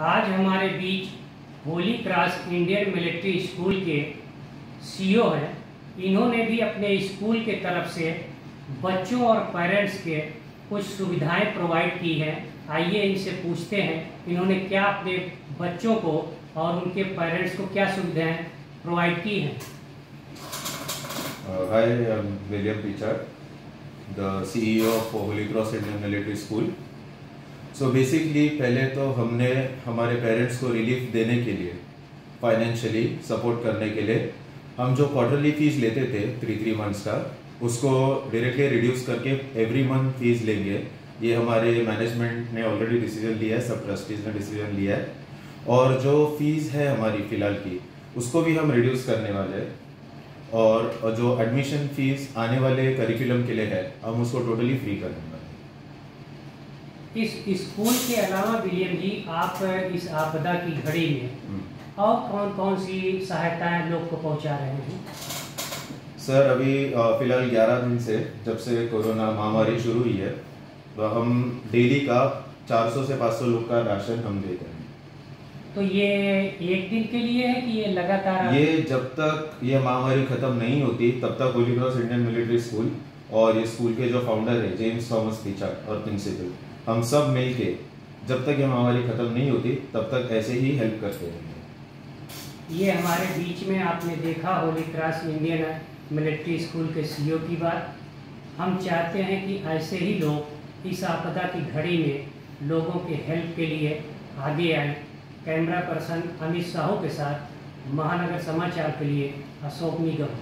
आज हमारे बीच holy cross Indian military school के सीईओ हैं। इन्होंने भी अपने स्कूल के तरफ़ से बच्चों और पेरेंट्स के कुछ सुविधाएँ प्रोवाइड की हैं। आइए इनसे पूछते हैं इन्होंने क्या अपने बच्चों को और उनके पेरेंट्स को क्या सुविधाएँ प्रोवाइड की हैं? I'm William Pichard, the CEO of Holy Cross Indian Military School. So basically पहले तो हमने हमारे पेरेंट्स को रिलीफ देने के लिए फाइनेंशियली सपोर्ट करने के लिए, हम जो क्वार्टरली फ़ीस लेते थे थ्री थ्री मंथ्स का, उसको डायरेक्टली रिड्यूस करके एवरी मंथ फ़ीस लेंगे। ये हमारे मैनेजमेंट ने ऑलरेडी डिसीज़न लिया है, सब ट्रस्टीज ने डिसीज़न लिया है। और जो फ़ीस है हमारी फ़िलहाल की, उसको भी हम रिड्यूस करने वाले हैं। और जो एडमिशन फ़ीस आने वाले करिकुलम के लिए है, हम उसको टोटली फ्री वाले इस स्कूल के अलावा विलियम जी आप इस आपदा की घड़ी में हम्म। और कौन कौन सी सहायताएँ लोग को पहुँचा रहे हैं? सर अभी फ़िलहाल 11 दिन से जब से कोरोना महामारी शुरू हुई है तो हम डेली का 400 से 500 लोग का राशन हम देते हैं। तो ये एक दिन के लिए है कि ये लगातार ये जब तक ये महामारी खत्म नहीं होती तब तक holy cross Indian military school और ये स्कूल के जो फाउंडर है जेम्स थॉमस पिचार्ड और प्रिंसिपल हम सब मिलके जब तक ये महामारी खत्म नहीं होती, तब तक ऐसे ही हेल्प करते रहेंगे। ये हमारे बीच में आपने देखा holy cross Indian military school के सीईओ की बात। हम चाहते हैं कि ऐसे ही लोग इस आपदा की घड़ी में लोगों के हेल्प के लिए आगे आए। कैमरा पर्सन अमित साहू के साथ महानगर समाचार के लिए अशोक निगम।